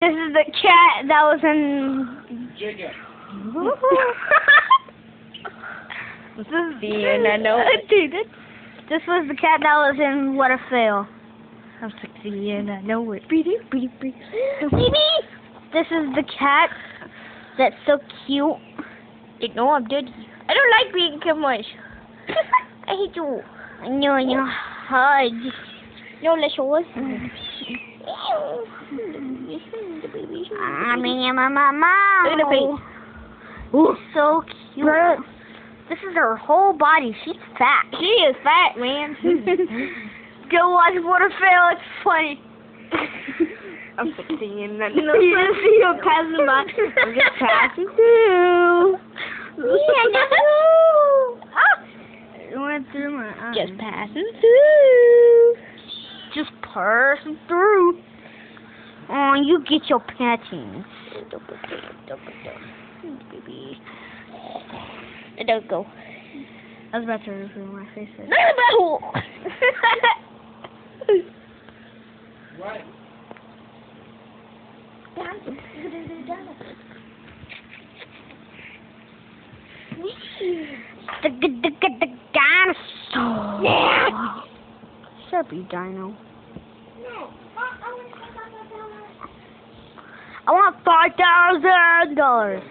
This is the cat that was in. Jacob. this is and I know. Dude, this, was the cat that was in What a Fail. I'm sexy and I know it. Beep, beep, beep. This is the cat that's so cute. You know I'm dirty. I don't like being too much. I hate you. No, no, hug. No, let's show us. Mm. I mean, my mama. Look at the face. Ooh, so cute. This is her whole body. She's fat. She is fat, man. Go watch What a Fail. It's funny. I'm sexy and I You know it. just see her passing by. I'm just passing through. Yeah, no. Ah! It went through my eye. Just passing through. just passing through. Oh, you get your patting. Baby. Don't go. I was about to remove my face. No, What? The, the, the, the, the dinosaur. Shut up, you dino. Oh, oh, oh, I want five thousand dollars.